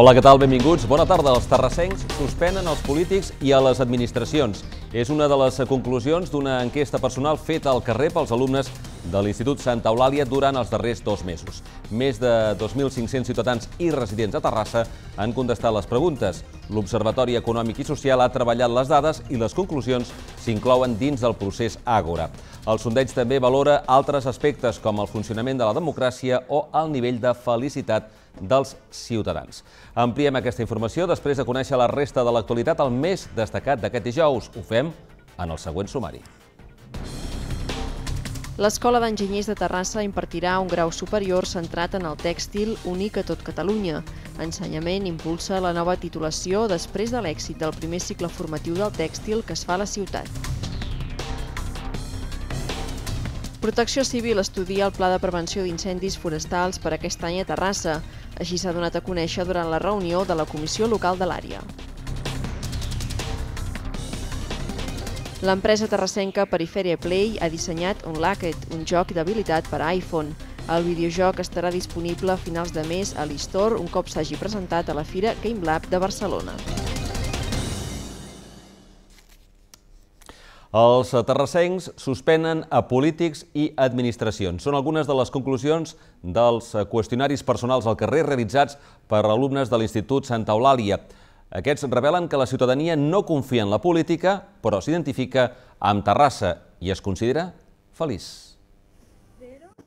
Hola, què tal? Benvinguts. Bona tarda. Els terrassencs suspenen els polítics i a les administracions. És una de les conclusions d'una enquesta personal feta al carrer pels alumnes de l'Institut Santa Eulàlia durant els darrers dos mesos. Més de 2.500 ciutadans i residents a Terrassa han contestat les preguntes. L'Observatori Econòmic i Social ha treballat les dades i les conclusions s'inclouen dins del procés Àgora. El sondeig també valora altres aspectes com el funcionament de la democràcia o el nivell de felicitat dels ciutadans. Ampliem aquesta informació després de conèixer la resta de l'actualitat al més destacat d'aquest dijous. Ho fem en el següent sumari. L'Escola d'Enginyers de Terrassa impartirà un grau superior centrat en el tèxtil únic a tot Catalunya. Ensenyament impulsa la nova titulació després de l'èxit del primer cicle formatiu del tèxtil que es fa a la ciutat. Protecció Civil estudia el pla de prevenció d'incendis forestals per aquest any a Terrassa. Així s'ha donat a conèixer durant la reunió de la Comissió Local de l'àrea. L'empresa terrassenca Periferia Play ha dissenyat Unlocked, un joc d'habilitat per a iPhone. El videojoc estarà disponible a finals de mes a l'eStore un cop s'hagi presentat a la Fira Game Lab de Barcelona. Els terrassencs suspenen a polítics i administracions. Són algunes de les conclusions dels qüestionaris personals al carrer realitzats per alumnes de l'Institut Santa Eulàlia. Aquests revelen que la ciutadania no confia en la política, però s'identifica amb Terrassa i es considera feliç.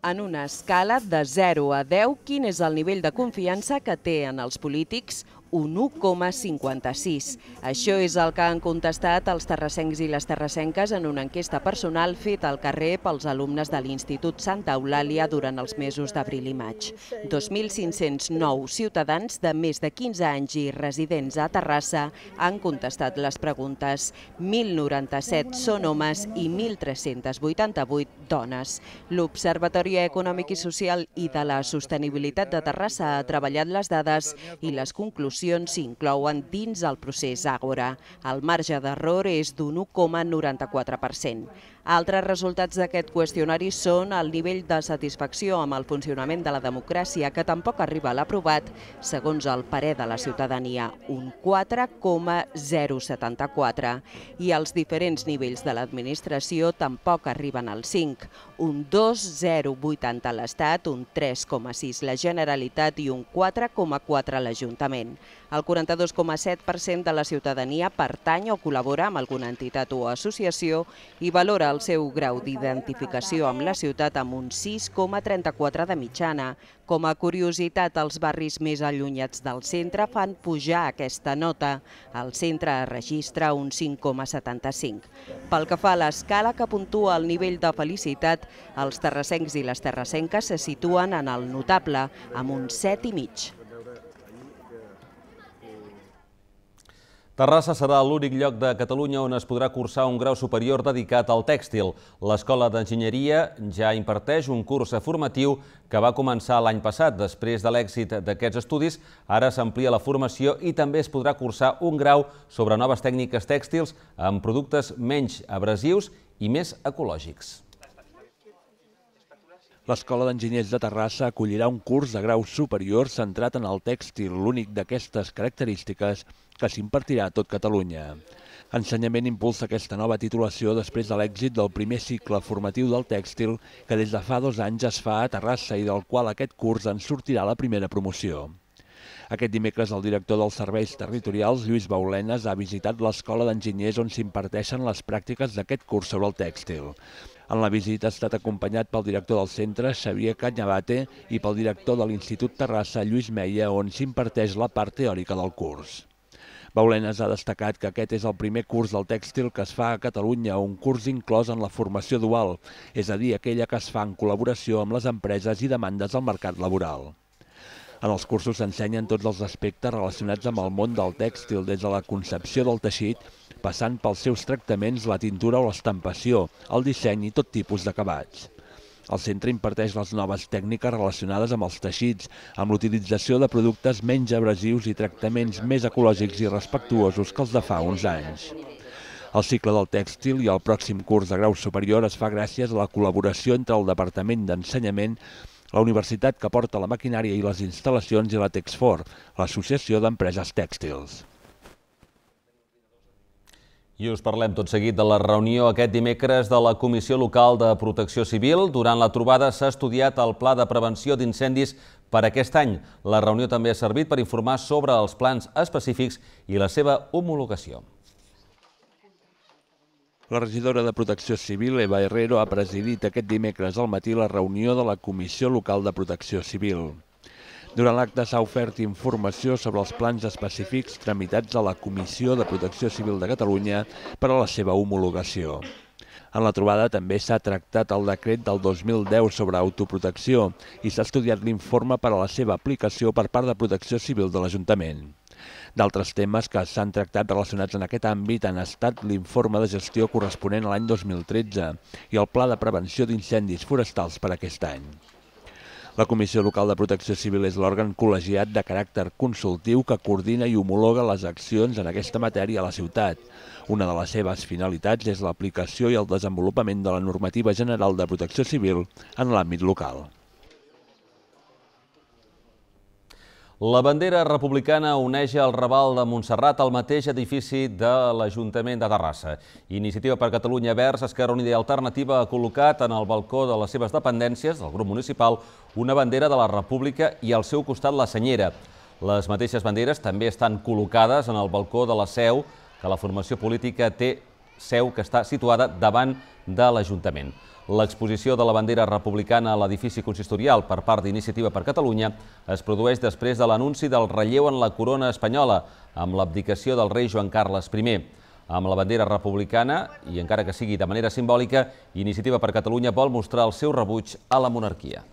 En una escala de 0 a 10, quin és el nivell de confiança que té en els polítics un 1,56. Això és el que han contestat els terrassencs i les terrassenques en una enquesta personal feta al carrer pels alumnes de l'Institut Santa Eulàlia durant els mesos d'abril i maig. 2.509 ciutadans de més de 15 anys i residents a Terrassa han contestat les preguntes. 1.097 són homes i 1.388 dones. L'Observatori Econòmic i Social i de la Sostenibilitat de Terrassa ha treballat les dades i les conclusions actuacions s'inclouen dins el procés Àgora. El marge d'error és d'un 1,94%. Altres resultats d'aquest qüestionari són el nivell de satisfacció amb el funcionament de la democràcia, que tampoc arriba a l'aprovat, segons el parer de la ciutadania, un 4,074. I els diferents nivells de l'administració tampoc arriben al 5, un 2,080 a l'Estat, un 3,6 la Generalitat i un 4,4 l'Ajuntament. El 42,7% de la ciutadania pertany o col·labora amb alguna entitat o associació i valora el seu grau d'identificació amb la ciutat amb un 6,34 de mitjana. Com a curiositat, els barris més allunyats del centre fan pujar aquesta nota. El centre registra un 5,75. Pel que fa a l'escala que puntua el nivell de felicitat, els terrassencs i les terrassenques se situen en el notable, amb un 7,5. Terrassa serà l'únic lloc de Catalunya on es podrà cursar un grau superior dedicat al tèxtil. L'Escola d'Enginyeria ja imparteix un curs formatiu que va començar l'any passat. Després de l'èxit d'aquests estudis, ara s'amplia la formació i també es podrà cursar un grau sobre noves tècniques tèxtils amb productes menys abrasius i més ecològics. L'Escola d'Enginyers de Terrassa acollirà un curs de grau superior centrat en el tèxtil, l'únic d'aquestes característiques que s'impartirà a tot Catalunya. Ensenyament impulsa aquesta nova titulació després de l'èxit del primer cicle formatiu del tèxtil que des de fa dos anys es fa a Terrassa i del qual aquest curs en sortirà la primera promoció. Aquest dimecres el director dels serveis territorials, Lluís Baulenes, ha visitat l'Escola d'Enginyers on s'imparteixen les pràctiques d'aquest curs sobre el tèxtil. En la visita ha estat acompanyat pel director del centre, Xavier Canyabate, i pel director de l'Institut Terrassa, Lluís Meia, on s'imparteix la part teòrica del curs. Baulenes ha destacat que aquest és el primer curs del tèxtil que es fa a Catalunya, un curs inclòs en la formació dual, és a dir, aquella que es fa en col·laboració amb les empreses i demandes del mercat laboral. En els cursos s'ensenyen tots els aspectes relacionats amb el món del tèxtil, des de la concepció del teixit passant pels seus tractaments, la tintura o l'estampació, el disseny i tot tipus d'acabats. El centre imparteix les noves tècniques relacionades amb els teixits, amb l'utilització de productes menys abrasius i tractaments més ecològics i respectuosos que els de fa uns anys. El cicle del tèxtil i el pròxim curs de grau superior es fa gràcies a la col·laboració entre el Departament d'Ensenyament, la universitat que porta la maquinària i les instal·lacions i la Texfor, l'associació d'empreses tèxtils. I us parlem tot seguit de la reunió aquest dimecres de la Comissió Local de Protecció Civil. Durant la trobada s'ha estudiat el pla de prevenció d'incendis per aquest any. La reunió també ha servit per informar sobre els plans específics i la seva homologació. La regidora de Protecció Civil, Eva Herrero, ha presidit aquest dimecres al matí la reunió de la Comissió Local de Protecció Civil. Durant l'acte s'ha ofert informació sobre els plans específics tramitats a la Comissió de Protecció Civil de Catalunya per a la seva homologació. En la trobada també s'ha tractat el decret del 2010 sobre autoprotecció i s'ha estudiat l'informe per a la seva aplicació per part de Protecció Civil de l'Ajuntament. D'altres temes que s'han tractat relacionats en aquest àmbit han estat l'informe de gestió corresponent a l'any 2013 i el Pla de Prevenció d'Incendis Forestals per aquest any. La Comissió Local de Protecció Civil és l'òrgan col·legiat de caràcter consultiu que coordina i homologa les accions en aquesta matèria a la ciutat. Una de les seves finalitats és l'aplicació i el desenvolupament de la normativa general de protecció civil en l'àmbit local. La bandera republicana uneix el Raval de Montserrat al mateix edifici de l'Ajuntament de Terrassa. Iniciativa per Catalunya Verds, Esquerra Unida i Alternativa ha col·locat en el balcó de les seves dependències, del grup municipal, una bandera de la República i al seu costat la senyera. Les mateixes banderes també estan col·locades en el balcó de la seu, que la formació política té seu que està situada davant de l'Ajuntament. L'exposició de la bandera republicana a l'edifici consistorial per part d'Iniciativa per Catalunya es produeix després de l'anunci del relleu en la corona espanyola amb l'abdicació del rei Joan Carles I. Amb la bandera republicana, i encara que sigui de manera simbòlica, Iniciativa per Catalunya vol mostrar el seu rebuig a la monarquia.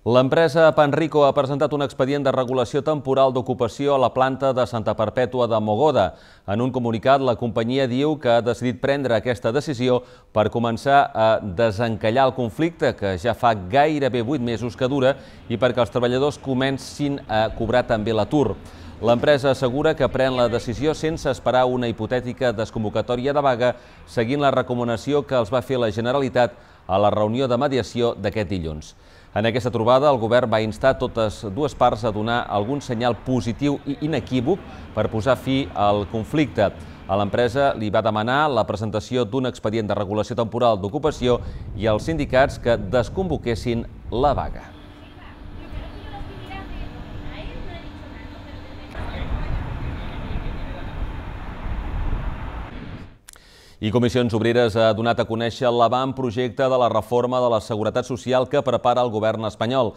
L'empresa Panrico ha presentat un expedient de regulació temporal d'ocupació a la planta de Santa Perpètua de Mogoda. En un comunicat, la companyia diu que ha decidit prendre aquesta decisió per començar a desencallar el conflicte, que ja fa gairebé 8 mesos que dura, i perquè els treballadors comencin a cobrar també l'atur. L'empresa assegura que pren la decisió sense esperar una hipotètica desconvocatòria de vaga, seguint la recomanació que els va fer la Generalitat a la reunió de mediació d'aquest dilluns. En aquesta trobada, el govern va instar totes dues parts a donar algun senyal positiu i inequívoc per posar fi al conflicte. A l'empresa li va demanar la presentació d'un expedient de regulació temporal d'ocupació i als sindicats que desconvoquessin la vaga. I Comissions Obreres ha donat a conèixer l'avantprojecte de la reforma de la Seguretat Social que prepara el govern espanyol.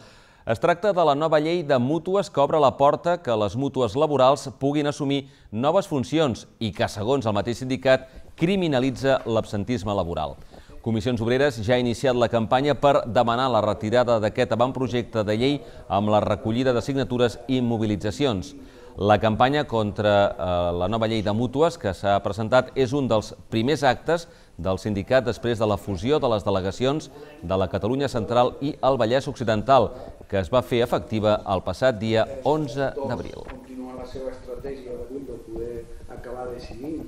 Es tracta de la nova llei de mútues que obre la porta que les mútues laborals puguin assumir noves funcions i que, segons el mateix sindicat, criminalitza l'absentisme laboral. Comissions Obreres ja ha iniciat la campanya per demanar la retirada d'aquest avantprojecte de llei amb la recollida de signatures i mobilitzacions. La campanya contra eh, la nova llei de mútues que s'ha presentat és un dels primers actes del sindicat després de la fusió de les delegacions de la Catalunya Central i el Vallès Occidental, que es va fer efectiva el passat dia 11 d'abril. Continuar la seva estratègia de poder acabar decidint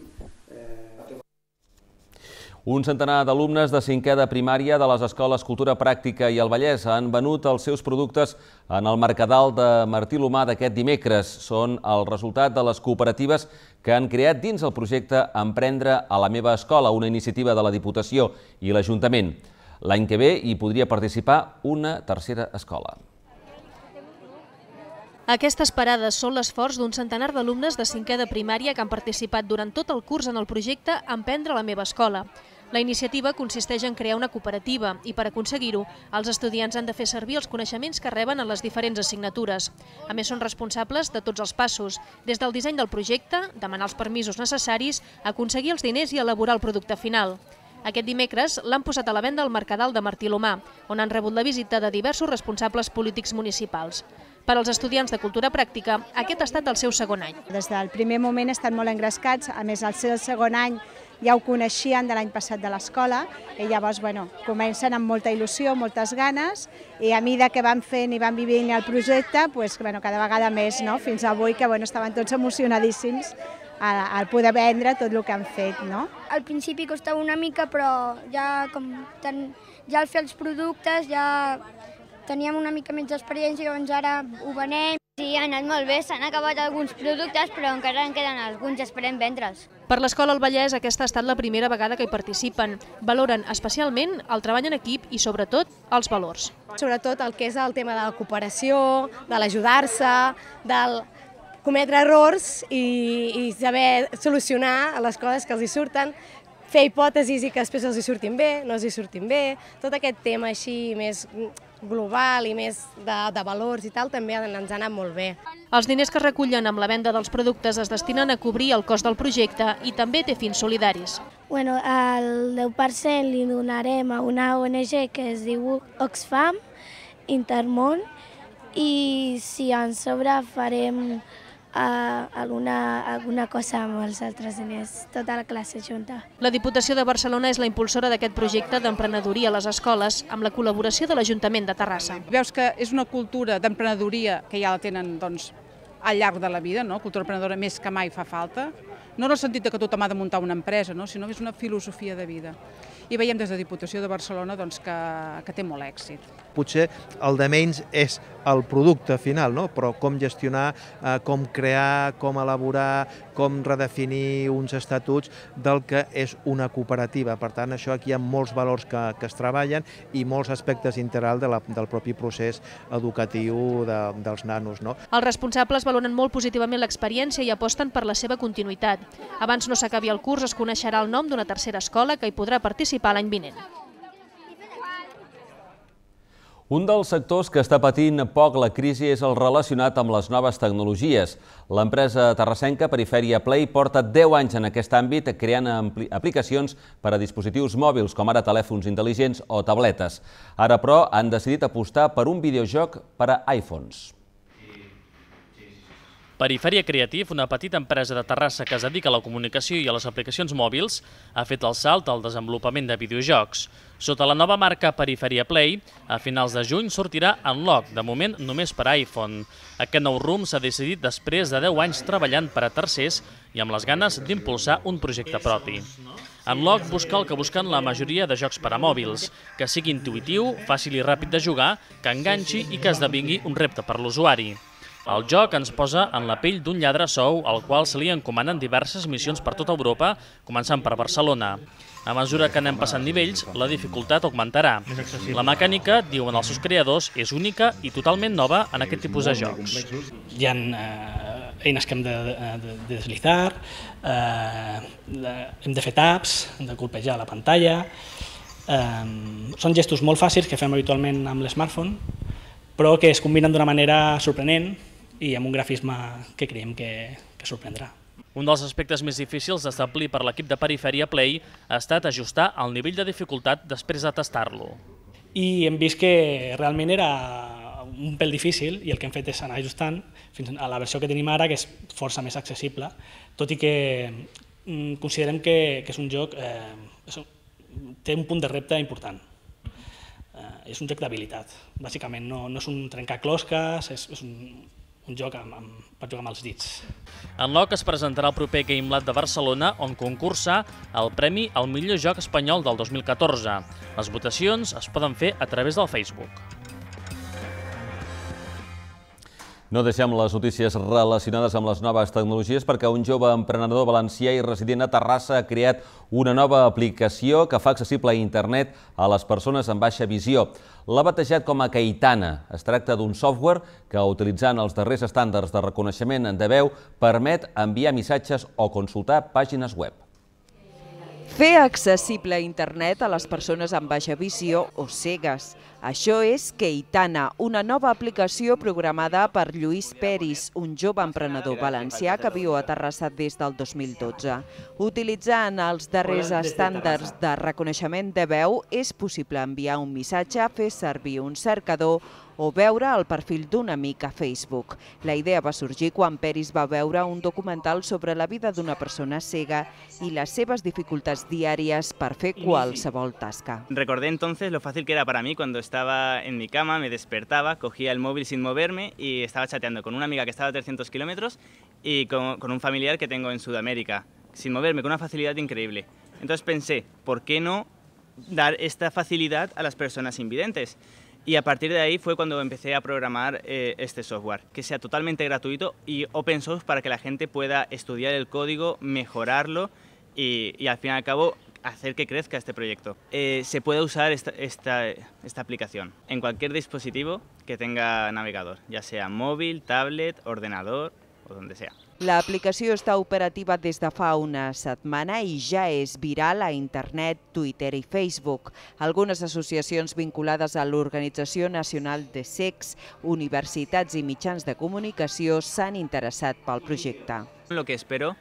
un centenar d'alumnes de cinquè de primària de les escoles Cultura Pràctica i el Vallès han venut els seus productes en el Mercadal de Martí Lomà d'aquest dimecres. Són el resultat de les cooperatives que han creat dins el projecte Emprendre a la meva escola, una iniciativa de la Diputació i l'Ajuntament. L'any que ve hi podria participar una tercera escola. Aquestes parades són l'esforç d'un centenar d'alumnes de cinquè de primària que han participat durant tot el curs en el projecte Emprendre la meva escola. La iniciativa consisteix en crear una cooperativa i per aconseguir-ho, els estudiants han de fer servir els coneixements que reben en les diferents assignatures. A més, són responsables de tots els passos, des del disseny del projecte, demanar els permisos necessaris, aconseguir els diners i elaborar el producte final. Aquest dimecres l'han posat a la venda al Mercadal de Martí Lomà, on han rebut la visita de diversos responsables polítics municipals. Per als estudiants de Cultura Pràctica, aquest ha estat el seu segon any. Des del primer moment estan molt engrescats, a més, al seu segon any ja ho coneixien de l'any passat de l'escola i llavors bueno, comencen amb molta il·lusió, moltes ganes i a mida que van fent i van vivint el projecte, pues, bueno, cada vegada més, no? fins avui que bueno, estaven tots emocionadíssims al poder vendre tot el que han fet. No? Al principi costava una mica, però ja, com ten, ja al fer els productes ja teníem una mica més d'experiència, llavors ara ho venem. Sí, ha anat molt bé, s'han acabat alguns productes, però encara en queden alguns, esperem vendre'ls. Per l'Escola al Vallès aquesta ha estat la primera vegada que hi participen. Valoren especialment el treball en equip i, sobretot, els valors. Sobretot el que és el tema de la cooperació, de l'ajudar-se, del cometre errors i, i saber solucionar les coses que els hi surten, fer hipòtesis i que després els hi surtin bé, no els hi surtin bé, tot aquest tema així més global i més de, de valors i tal, també ens ha anat molt bé. Els diners que recullen amb la venda dels productes es destinen a cobrir el cost del projecte i també té fins solidaris. Bueno, el 10% li donarem a una ONG que es diu Oxfam, Intermón, i si en sobre farem a alguna, alguna cosa amb els altres diners, tota la classe junta. La Diputació de Barcelona és la impulsora d'aquest projecte d'emprenedoria a les escoles amb la col·laboració de l'Ajuntament de Terrassa. Veus que és una cultura d'emprenedoria que ja la tenen doncs, al llarg de la vida, no? cultura emprenedora més que mai fa falta, no en el sentit que tothom ha de muntar una empresa, no? sinó que és una filosofia de vida. I veiem des de Diputació de Barcelona doncs, que, que té molt èxit. Potser el de menys és el producte final, no? però com gestionar, eh, com crear, com elaborar, com redefinir uns estatuts del que és una cooperativa. Per tant, això aquí hi ha molts valors que, que es treballen i molts aspectes integrals de la, del propi procés educatiu de, dels nanos. No? Els responsables valoren molt positivament l'experiència i aposten per la seva continuïtat. Abans no s'acabi el curs es coneixerà el nom d'una tercera escola que hi podrà participar l'any vinent. Un dels sectors que està patint poc la crisi és el relacionat amb les noves tecnologies. L'empresa terrassenca Perifèria Play porta 10 anys en aquest àmbit creant aplicacions per a dispositius mòbils, com ara telèfons intel·ligents o tabletes. Ara, però, han decidit apostar per un videojoc per a iPhones. Perifèria Creative, una petita empresa de Terrassa que es dedica a la comunicació i a les aplicacions mòbils, ha fet el salt al desenvolupament de videojocs. Sota la nova marca Perifèria Play, a finals de juny sortirà Unlock, de moment només per iPhone. Aquest nou room s'ha decidit després de 10 anys treballant per a tercers i amb les ganes d'impulsar un projecte propi. Unlock busca el que busquen la majoria de jocs per a mòbils, que sigui intuïtiu, fàcil i ràpid de jugar, que enganxi i que esdevingui un repte per l'usuari. El joc ens posa en la pell d'un lladre sou al qual se li encomanen diverses missions per tota Europa, començant per Barcelona. A mesura que anem passant nivells, la dificultat augmentarà. La mecànica, diuen els seus creadors, és única i totalment nova en aquest tipus de jocs. Hi ha eh, eines que hem de, de, de deslizar, eh, de, hem de fer taps, hem de colpejar la pantalla... Eh, són gestos molt fàcils que fem habitualment amb l'smartphone, però que es combinen d'una manera sorprenent i amb un grafisme que creiem que, que sorprendrà. Un dels aspectes més difícils d'establir per l'equip de Perifèria Play ha estat ajustar el nivell de dificultat després de tastar-lo. I hem vist que realment era un pèl difícil i el que hem fet és anar ajustant fins a la versió que tenim ara, que és força més accessible, tot i que mm, considerem que, que és un joc eh, és, té un punt de repte important. Eh, és un joc d'habilitat, bàsicament, no, no és un trencaclosques, és, és un, un joc amb, amb, per jugar amb els dits. En Loc es presentarà el proper Game Lab de Barcelona, on concursa el Premi al millor joc espanyol del 2014. Les votacions es poden fer a través del Facebook. No deixem les notícies relacionades amb les noves tecnologies perquè un jove emprenedor valencià i resident a Terrassa ha creat una nova aplicació que fa accessible a internet a les persones amb baixa visió. L'ha batejat com a Caitana. Es tracta d'un software que, utilitzant els darrers estàndards de reconeixement de veu, permet enviar missatges o consultar pàgines web. Fer accessible internet a les persones amb baixa visió o cegues. Això és Keitana, una nova aplicació programada per Lluís Peris, un jove emprenedor valencià que viu a Terrassa des del 2012. Utilitzant els darrers estàndards de reconeixement de veu, és possible enviar un missatge, fer servir un cercador o veure el perfil d'un amic a Facebook. La idea va sorgir quan Peris va veure un documental sobre la vida d'una persona cega i les seves dificultats diàries per fer qualsevol tasca. Recordé entonces lo fácil que era para mí cuando estaba en mi cama, me despertaba, cogía el móvil sin moverme y estaba chateando con una amiga que estaba a 300 kilómetros y con, con un familiar que tengo en Sudamérica, sin moverme, con una facilidad increíble. Entonces pensé, ¿por qué no dar esta facilidad a las personas invidentes? Y a partir de ahí fue cuando empecé a programar eh, este software, que sea totalmente gratuito y open source para que la gente pueda estudiar el código, mejorarlo y, y al fin y al cabo hacer que crezca este proyecto. Eh, se puede usar esta, esta, esta aplicación en cualquier dispositivo que tenga navegador, ya sea móvil, tablet, ordenador o donde sea. L'aplicació està operativa des de fa una setmana i ja és viral a internet, Twitter i Facebook. Algunes associacions vinculades a l'Organització Nacional de Sex, universitats i mitjans de comunicació s'han interessat pel projecte. Lo que espero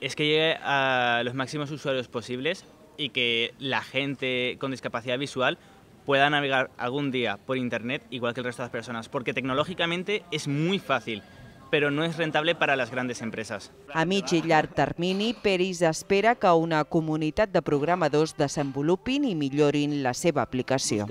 es que llegue a los máximos usuarios posibles y que la gente con discapacidad visual pueda navegar algún día por Internet igual que el resto de las personas, porque tecnológicamente es muy fácil. però no és rentable per a les grans empreses. A mig i llarg termini, Peris espera que una comunitat de programadors desenvolupin i millorin la seva aplicació.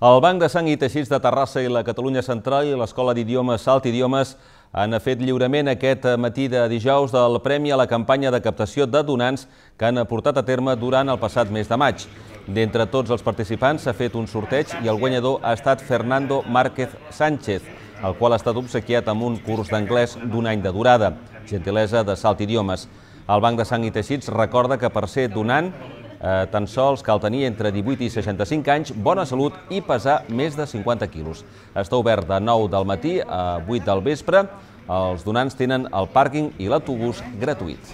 El Banc de Sang i Teixits de Terrassa i la Catalunya Central i l'Escola d'Idiomes Salt Idiomes han fet lliurament aquest matí de dijous del Premi a la campanya de captació de donants que han portat a terme durant el passat mes de maig. D'entre tots els participants s'ha fet un sorteig i el guanyador ha estat Fernando Márquez Sánchez, el qual ha estat obsequiat amb un curs d'anglès d'un any de durada, gentilesa de Salt Idiomes. El Banc de Sang i Teixits recorda que per ser donant eh, tan sols cal tenir entre 18 i 65 anys, bona salut i pesar més de 50 quilos. Està obert de 9 del matí a 8 del vespre. Els donants tenen el pàrquing i l'autobús gratuït.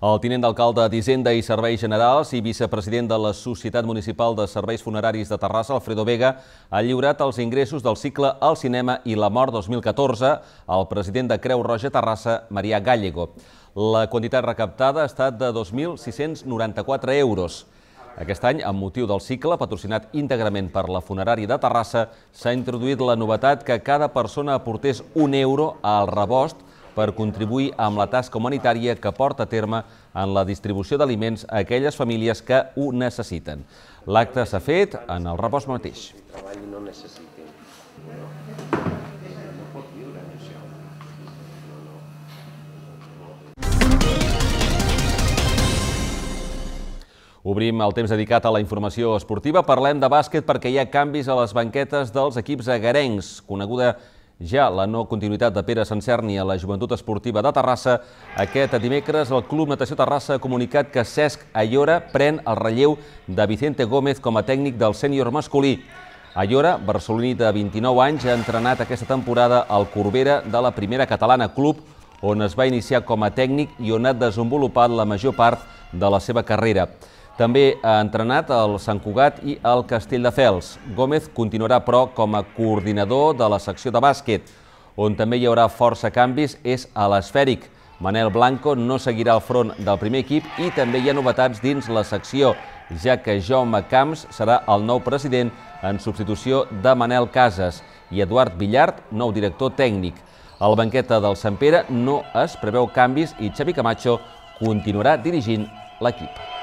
El tinent d'alcalde d'Hisenda i Serveis Generals i vicepresident de la Societat Municipal de Serveis Funeraris de Terrassa, Alfredo Vega, ha lliurat els ingressos del cicle El cinema i la mort 2014 al president de Creu Roja Terrassa, Marià Gallego. La quantitat recaptada ha estat de 2.694 euros. Aquest any, amb motiu del cicle, patrocinat íntegrament per la funerària de Terrassa, s'ha introduït la novetat que cada persona aportés un euro al rebost per contribuir amb la tasca humanitària que porta a terme en la distribució d'aliments a aquelles famílies que ho necessiten. L'acte s'ha fet en el repòs mateix. Obrim el temps dedicat a la informació esportiva. Parlem de bàsquet perquè hi ha canvis a les banquetes dels equips agarencs, coneguda ja la no continuïtat de Pere Sancerni a la Joventut Esportiva de Terrassa, aquest dimecres el Club Natació Terrassa ha comunicat que Cesc Ayora pren el relleu de Vicente Gómez com a tècnic del sènior masculí. Ayora, barceloní de 29 anys, ha entrenat aquesta temporada al Corbera de la primera catalana club, on es va iniciar com a tècnic i on ha desenvolupat la major part de la seva carrera. També ha entrenat el Sant Cugat i el Castelldefels. Gómez continuarà, però, com a coordinador de la secció de bàsquet. On també hi haurà força canvis és a l'esfèric. Manel Blanco no seguirà al front del primer equip i també hi ha novetats dins la secció, ja que Jaume Camps serà el nou president en substitució de Manel Casas i Eduard Villart, nou director tècnic. Al banqueta del Sant Pere no es preveu canvis i Xavi Camacho continuarà dirigint l'equip.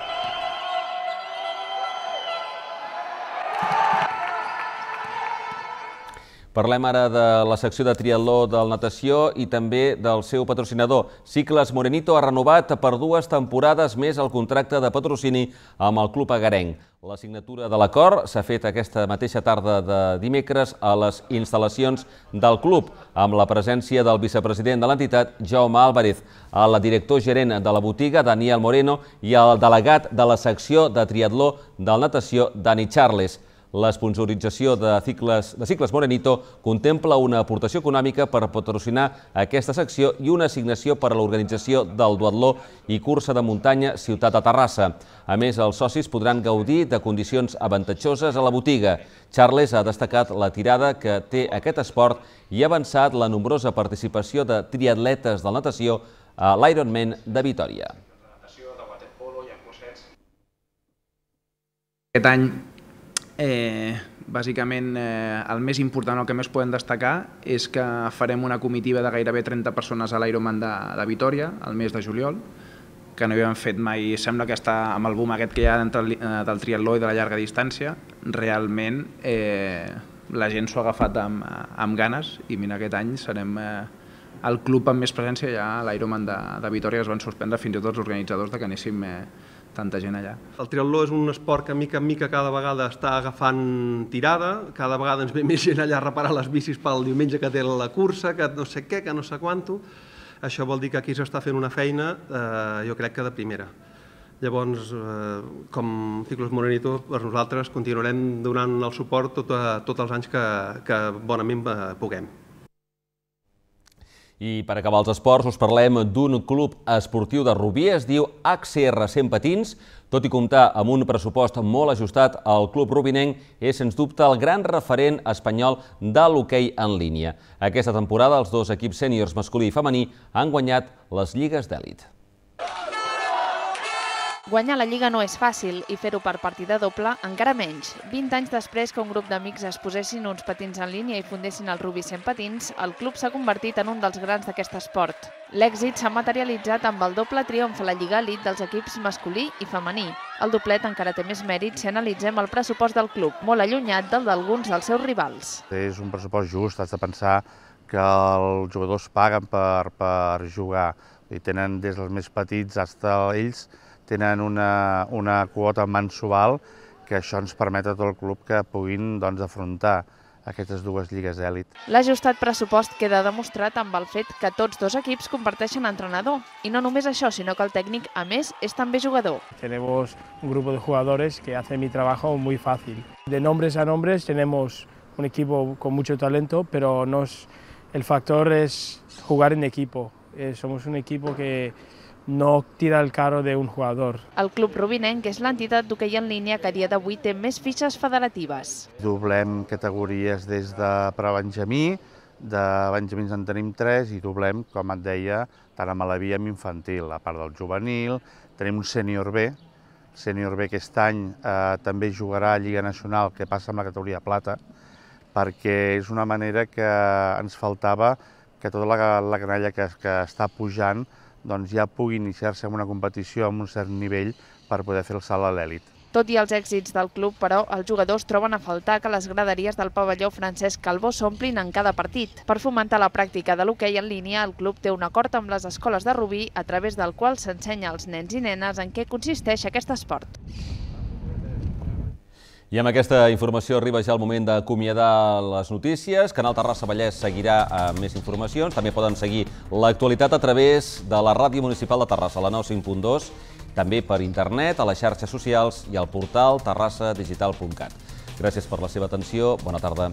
Parlem ara de la secció de triatló del natació i també del seu patrocinador. Cicles Morenito ha renovat per dues temporades més el contracte de patrocini amb el Club Agarenc. La signatura de l'acord s'ha fet aquesta mateixa tarda de dimecres a les instal·lacions del club, amb la presència del vicepresident de l'entitat, Jaume Álvarez, el director gerent de la botiga, Daniel Moreno, i el delegat de la secció de triatló del natació, Dani Charles. L'esponsorització de cicles, de cicles Morenito contempla una aportació econòmica per patrocinar aquesta secció i una assignació per a l'organització del duatló i cursa de muntanya Ciutat de Terrassa. A més, els socis podran gaudir de condicions avantatjoses a la botiga. Charles ha destacat la tirada que té aquest esport i ha avançat la nombrosa participació de triatletes de natació a l'Ironman de Vitoria. Aquest any Eh, bàsicament, eh, el més important, el que més podem destacar, és que farem una comitiva de gairebé 30 persones a l'Ironman de, de Vitoria, el mes de juliol, que no havíem fet mai. Sembla que està amb el boom aquest que hi ha entre eh, del triatló i de la llarga distància, realment eh, la gent s'ho ha agafat amb, amb ganes i mira, aquest any serem eh, el club amb més presència ja a l'Ironman de, de Vitoria, es van suspendre fins i tot els organitzadors de que anéssim eh, tanta gent allà. El triatló és un esport que mica en mica cada vegada està agafant tirada, cada vegada ens ve més gent allà a reparar les bicis pel diumenge que té la cursa, que no sé què, que no sé quanto. Això vol dir que aquí s'està fent una feina, eh, jo crec que de primera. Llavors, eh, com Ciclos Morenito, per nosaltres continuarem donant el suport tot, a, tots els anys que, que bonament eh, puguem. I per acabar els esports us parlem d'un club esportiu de Rubí, es diu HCR 100 Patins. Tot i comptar amb un pressupost molt ajustat, el club rubinenc és sens dubte el gran referent espanyol de l'hoquei en línia. Aquesta temporada els dos equips sèniors masculí i femení han guanyat les lligues d'èlit. Guanyar la Lliga no és fàcil i fer-ho per partida doble encara menys. 20 anys després que un grup d'amics es posessin uns patins en línia i fundessin el Rubi 100 Patins, el club s'ha convertit en un dels grans d'aquest esport. L'èxit s'ha materialitzat amb el doble triomf a la Lliga Elite dels equips masculí i femení. El doblet encara té més mèrit si analitzem el pressupost del club, molt allunyat del d'alguns dels seus rivals. És un pressupost just, has de pensar que els jugadors paguen per, per jugar i tenen des dels més petits fins ells tenen una, una quota mensual que això ens permet a tot el club que puguin doncs, afrontar aquestes dues lligues d'èlit. L'ajustat pressupost queda demostrat amb el fet que tots dos equips comparteixen entrenador. I no només això, sinó que el tècnic, a més, és també jugador. Tenemos un grupo de jugadores que hacen mi trabajo muy fácil. De nombres a nombres tenemos un equipo con mucho talento, pero nos, el factor es jugar en equipo. Eh, somos un equipo que no tira el carro d'un jugador. El Club Rubinenc és l'entitat d'hoquei en línia que a dia d'avui té més fitxes federatives. Doblem categories des de pre-benjamí, de benjamins en tenim tres i doblem, com et deia, tant amb la via infantil, a part del juvenil, tenim un sènior B, sènior B aquest any eh, també jugarà a Lliga Nacional, que passa amb la categoria plata, perquè és una manera que ens faltava que tota la, la canalla que, que està pujant doncs ja pugui iniciar-se en una competició amb un cert nivell per poder fer el salt a l'èlit. Tot i els èxits del club, però, els jugadors troben a faltar que les graderies del pavelló Francesc Calbó s'omplin en cada partit. Per fomentar la pràctica de l'hoquei en línia, el club té un acord amb les escoles de Rubí, a través del qual s'ensenya als nens i nenes en què consisteix aquest esport. I amb aquesta informació arriba ja el moment d'acomiadar les notícies. Canal Terrassa Vallès seguirà amb més informacions. També poden seguir l'actualitat a través de la Ràdio Municipal de Terrassa, la 95.2, també per internet, a les xarxes socials i al portal terrassadigital.cat. Gràcies per la seva atenció. Bona tarda.